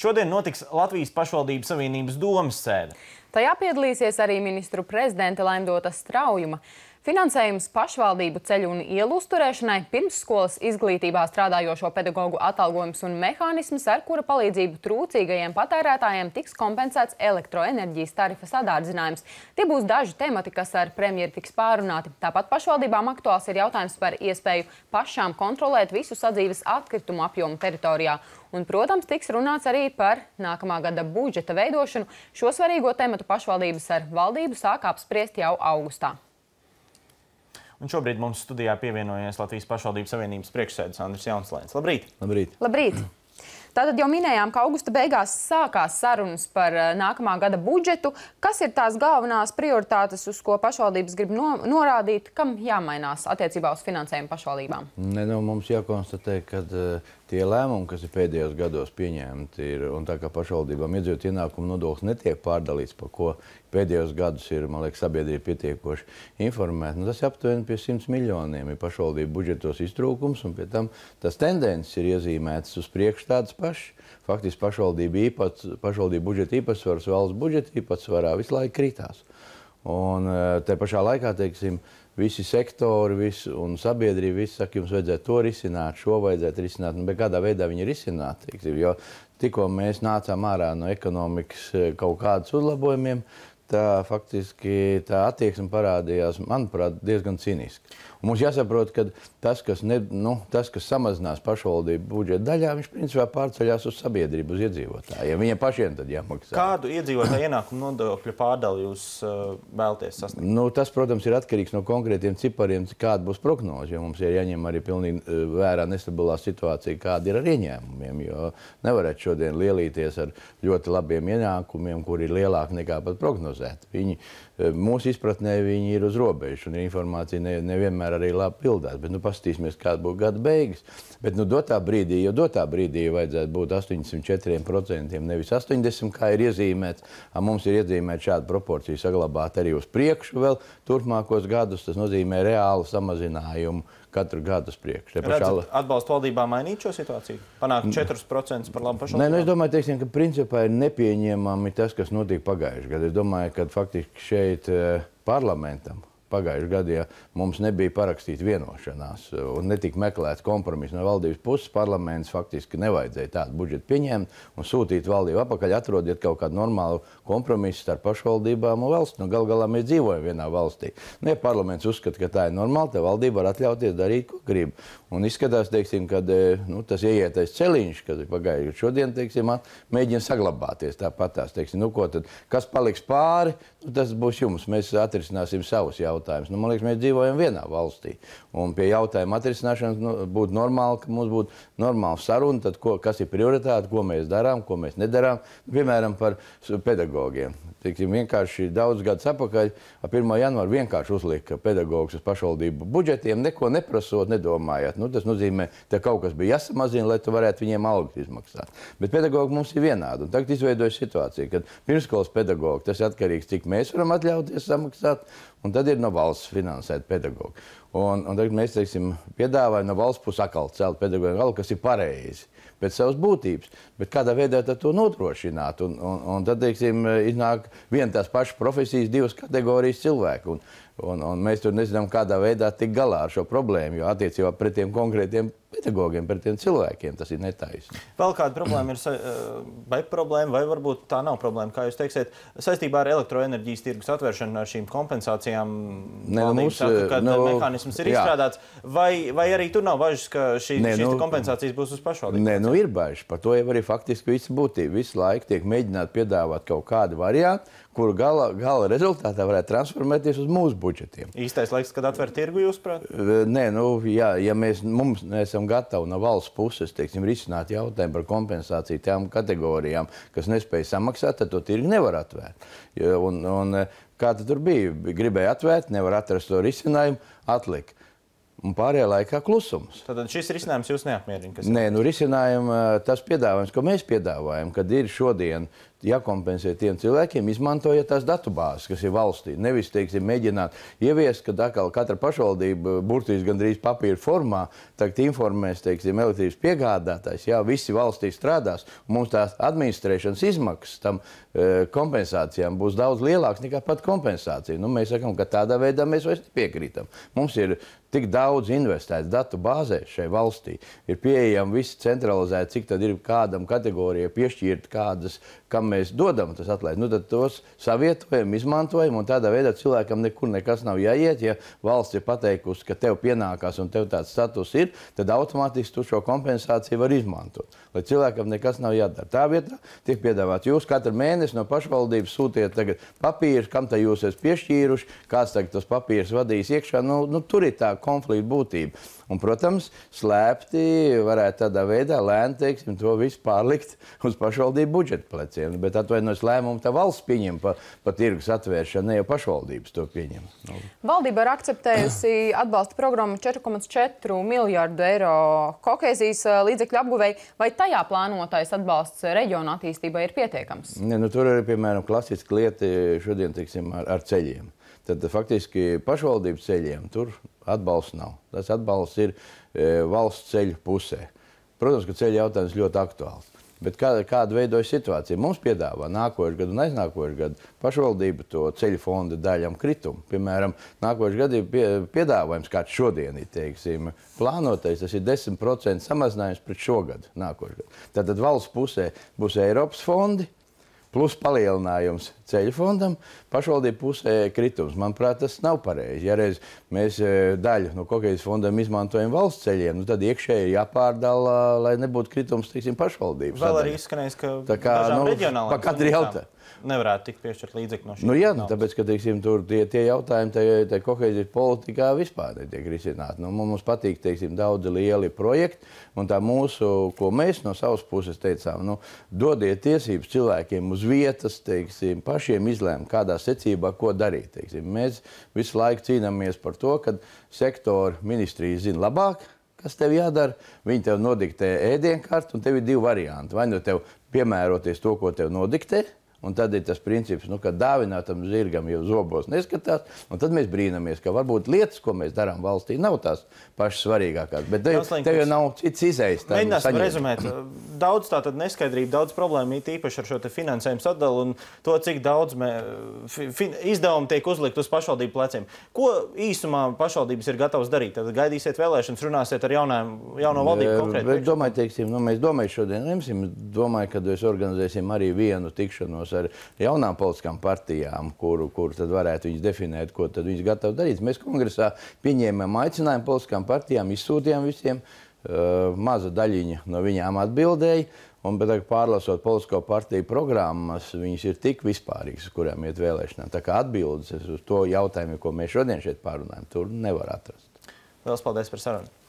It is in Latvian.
Šodien notiks Latvijas pašvaldības savienības domas sēde. Tajā piedalīsies arī ministru prezidenta Laimdota Straujuma. Finansējums pašvaldību ceļu un ielu uzturēšanai, pirmsskolas izglītībā strādājošo pedagoģu atalgojums un mehānisms, ar kura palīdzību trūcīgajiem patērētājiem tiks kompensēts elektroenerģijas tarifa sadārdzinājums. Tie būs daži temati, kas ar premjeru tiks pārunāti. Tāpat pašvaldībām aktuāls ir jautājums par iespēju pašām kontrolēt visu sadzīves atkritumu apjomu teritorijā. Un, protams, tiks runāts arī par nākamā gada budžeta veidošanu. Šo svarīgo tematu pašvaldības ar valdību sāk apspriest jau augustā. Un šobrīd mums studijā pievienojies Latvijas pašvaldības savienības priekšsēdus Andris Jaunslēns. Labrīt! Labrīt! Labrīt. Tātad jau minējām, ka augusta beigās sākās sarunas par uh, nākamā gada budžetu. Kas ir tās galvenās prioritātes, uz ko pašvaldības grib no, norādīt, kam jāmainās attiecībā uz finansējumu pašvaldībām? Ne, nu, mums jākonstatē, ka uh, tie lēmumi, kas ir pēdējos gados pieņemti, ir, un tā kā pašvaldībām iedzīvot ienākumu nodoklis netiek pārdalīts, par ko pēdējos gadus ir, man liekas, sabiedrība pietiekoši informēta, nu, tas ir aptuveni pie 100 miljoniem ir pašvaldību budžetos iztrūkums, un pie tam tas tendences ir iezīmētas uz priekšu tādas pašas. Faktiski pašvaldību, īpats, pašvaldību budžeta īpatsvars valsts budžeta īpatsvarā visu laiku kritās. Un eh, te pašā laikā, teiksim, visi sektori visi, un sabiedrība visi saka, jums vajadzētu to risināt, šo vajadzētu risināt, nu, bet kādā veidā viņi ir izsināti. Jo tikko mēs nācām ārā no ekonomikas eh, kaut kādas uzlabojumiem, tā faktiski tā attieksme parādījās, manuprāt, diezgan cīniski. Un mums jāsaprot, ka tas, kas, ne, nu, tas, kas samazinās pašvaldību budžeta daļā, viņš principā pārceļās uz sabiedrību, uz iedzīvotājiem. Viņiem pašiem tad jāmaksā. Kādu iedzīvotāju ienākumu nodokļu pārdali jūs uh, vēlaties sasniegt? Nu, tas, protams, ir atkarīgs no konkrētiem cipariem, kāda būs prognoze. Mums ir jāņem arī pilnīgi vērā nestabilā situācija, kāda ir ar ieņēmumiem. Jo nevarētu šodien lielīties ar ļoti labiem ienākumiem, kuri ir lielāki nekā pat prognozēti. Viņi, uh, mūsu izpratnē viņi ir uz robežas un informācija ne, nevienmēr vienmēr arī labi pildās. Bet, nu, paskatīsimies, kāda būs gada beigas. Bet, nu, dotā brīdī, jo dotā brīdī vajadzētu būt 84%, nevis 80%, kā ir iezīmēts. Mums ir iezīmēta šāda proporcija saglabāt arī uz priekšu vēl turpmākos gadus. Tas nozīmē reālu samazinājumu katru gadu uz priekšu. Atbalstu valdībā mainīt šo situāciju? Panākt 4% par labu pašvaldību? Nē, nu, es domāju, teiksim, ka principā ir nepieņemami tas, kas notika pagājušajā gadā. Es domāju, ka faktiski šeit eh, parlamentam pagājušajā gadā, ja mums nebija parakstīta vienošanās un netika meklēts kompromiss no valdības puses, parlaments faktiski nevajadzēja tādu budžetu pieņemt un sūtīt valdību atpakaļ, atrodiet kaut kādu normālu kompromisu starp pašvaldībām un valsts. Nu, Galu galā mēs dzīvojam vienā valstī. Nu, ja parlaments uzskata, ka tā ir normāli, tad valdība var atļauties darīt, ko grib. Un izskatās, teiksim, ka e, nu, tas ieietais celiņš, kas ir pagājuši šodien, teiksim, mēģina saglabāties tāpat. Tās, teiksim, nu, ko, tad, kas paliks pāri, nu, tas būs jums. Mēs atrisināsim savus jautājumus jautājumus. Nu, man liekas, mēs dzīvojam vienā valstī. Un pie jautājuma atrisināšanas nu, būtu normāli, ka mums būtu normāla saruna, tad, ko, kas ir prioritāte, ko mēs darām, ko mēs nedarām. Piemēram, par pedagogiem. Tiksim, vienkārši daudz gadus atpakaļ, 1. janvārī vienkārši uzlika pedagogus uz pašvaldību budžetiem, neko neprasot, nedomājot. Nu, tas nozīmē, ka kaut kas bija jāsamazina, lai tu varētu viņiem algas izmaksāt. Bet pedagogi mums ir vienādi. Tagad izveidojas situācija, kad pirmskolas pedagogi tas ir atkarīgs, cik mēs varam atļauties samaksāt, un tad ir no valsts finansēt pedagogu. Un, un tagad mēs teiksim, piedāvājam no valsts puses atkal celt pedagoģu algu, kas ir pareizi pēc savas būtības. Bet kādā veidā to nodrošināt? Un, un, un tad, teiksim, iznāk viena tās pašas profesijas, divas kategorijas cilvēku. Un, un, un mēs tur nezinām, kādā veidā tikt galā ar šo problēmu, jo attiecībā pret tiem konkrētiem pedagogiem, pret tiem cilvēkiem tas ir netaisni. Vēl kāda problēma ir, eh, vai problēma, vai varbūt tā nav problēma, kā jūs teiksiet, saistībā ar elektroenerģijas tirgus atvēršanu ar šīm kompensācijām? Ne, nu, mums, saka, ka nu, mehānisms ir jā. izstrādāts, vai, vai arī tur nav bažas, ka šī, ne, šīs nu, kompensācijas būs uz pašvaldību? Nē, nu ir bažas, par to jau arī faktiski viss būtība. Visu laiku tiek mēģināt piedāvāt kaut kādu variantu, kuru gala, gala rezultātā varētu transformēties uz mūsu budžetiem. Īstais laiks, kad atver tirgu, jūsuprāt? Nē, nu, jā, ja mēs mums neesam gatavi no valsts puses teiksim, risināt jautājumu par kompensāciju tām kategorijām, kas nespēja samaksāt, tad to tirgu nevar atvērt. Un, un, kā tur bija? Gribēja atvērt, nevar atrast to risinājumu, atlika. un pārējā laikā klusums. Tad šis risinājums jūs neapmierina? Nē, nu risinājums tas piedāvājums, ko mēs piedāvājam, kad ir šodien jākompensē tiem cilvēkiem, izmantojot tās datubāzes, kas ir valstī. Nevis, teiksim, mēģināt ieviest, ka atkal katra pašvaldība burtiski gandrīz papīra formā tagad informēs, teiksim, elektrības piegādātājs, jā, visi valstī strādās, mums tās administrēšanas izmaksas tam e, kompensācijām būs daudz lielākas nekā pat kompensācija. Nu, mēs sakām, ka tādā veidā mēs vairs nepiekrītam. Mums ir tik daudz investēts datu bāzē šai valstī, ir pieejami visi centralizēti, cik tad ir kādam kategorijai piešķirt kādas, kam mēs dodam tas atlaides. Nu, tad tos savietojam, izmantojam, tādā veidā cilvēkam nekur nekas nav jāiet. Ja valsts ir pateikusi, ka tev pienākās un tev tāds status ir, tad automātiski tu šo kompensāciju var izmantot. Lai cilvēkam nekas nav jādara. Tā vietā tiek piedāvāts, jūs katru mēnesi no pašvaldības sūtiet papīrus, kam te jūs esat piešķīruši, kāds tagad tos papīrus vadīs iekšā. Nu, nu, tur ir tā konflikta būtība. Un, protams, slēpti varētu tādā veidā lēni teiksim, to visu pārlikt uz pašvaldību budžeta pleciem. Bet atvainojos lēmumu tā valsts pieņem par pa tirgus atvēršanu, ne jau pašvaldības to pieņem. Nu. Valdība ir akceptējusi atbalsta programmu 4,4 miljārdu eiro kohēzijas eh, līdzekļu apguvēji. Vai tajā plānotais atbalsts reģionu attīstībai ir pietiekams? Ne, nu, tur ir piemēram klasiska lieta šodien teiksim, ar, ar ceļiem tad faktiski pašvaldības ceļiem tur atbalsts nav. Tas atbalsts ir e, valsts ceļu pusē. Protams, ka ceļu jautājums ļoti aktuāls. Bet kāda, kāda veidojas situācija? Mums piedāvā nākošais gads un aiznākošais gads pašvaldība to ceļu fonda daļam kritumu. Piemēram, nākošais gads ir pie, piedāvājums, kāds šodien ir teiksim, plānotais, tas ir 10% samazinājums pret šogad. Tātad valsts pusē būs Eiropas fondi, plus palielinājums ceļu fondam, pašvaldību pusē kritums. Manuprāt, tas nav pareizi. Ja reiz mēs e, daļu no kohēzijas fondam izmantojam valsts ceļiem, nu tad iekšēji jāpārdala, lai nebūtu kritums teiksim, pašvaldības. Vēl arī izskanējis, ka tā kā nu, pa katru jautājumu nevarētu tikt piešķirt līdzekļu no šīs nu, jā, nu, tāpēc, ka teiksim, tur tie, tie jautājumi te, te kohēzijas politikā vispār netiek risināti. Nu, mums patīk teiksim, daudzi lieli projekti, un tā mūsu, ko mēs no savas puses teicām, nu, dodiet tiesības cilvēkiem uz vietas, teiksim, pašiem izlēmt, kādā secībā ko darīt. Teiksim. Mēs visu laiku cīnāmies par to, ka sektora ministrija zina labāk, kas tev jādara. Viņi tev nodiktē ēdienkarti, un tev ir divi varianti. Vai nu tev piemēroties to, ko tev nodiktē, Un tad ir tas princips, nu, ka dāvinātam zirgam jau zobos neskatās. Tad mēs brīnamies, ka varbūt lietas, ko mēs darām valstī, nav tās pašas svarīgākās. Bet tev, tev jau nav cits izējas. Mēģināsim rezumēt. Daudz tātad neskaidrība, daudz problēmu ir īpaši ar šo finansējumu sadalu un to, cik daudz mē, fin, izdevumu tiek uzlikt uz pašvaldību pleciem. Ko īsumā pašvaldības ir gatavas darīt? Tad gaidīsiet vēlēšanas, runāsiet ar jaunām, jauno valdību konkrēti. Domāju, teiksim, nu, mēs domājam šodien, lemsim, domāju, ka mēs organizēsim arī vienu tikšanos tikšanos ar jaunām politiskām partijām, kuru, kuru tad varētu viņas definēt, ko tad viņas gatavi darīt. Mēs kongresā pieņēmām aicinājumu politiskām partijām, izsūtījām visiem, uh, maza daļiņa no viņām atbildēja. Un, bet, pārlasot politisko partiju programmas, viņas ir tik vispārīgas, kurām iet vēlēšanām. Tā kā atbildes uz to jautājumu, ko mēs šodien šeit pārunājam, tur nevar atrast. Lielas paldies par sarunu!